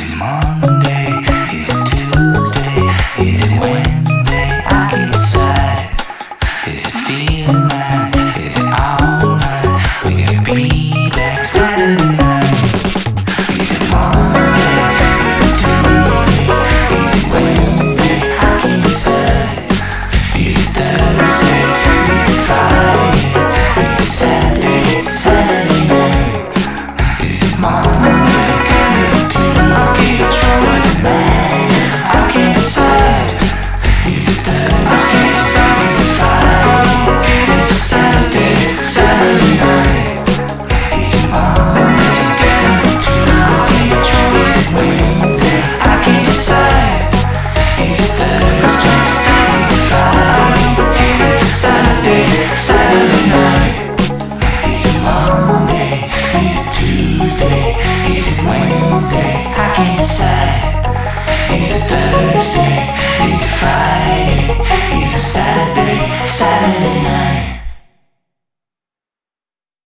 is mine. Monday? Is it Tuesday? Is it Wednesday? I can't decide. Is it Thursday? Is it Friday? Is it Saturday? Saturday night?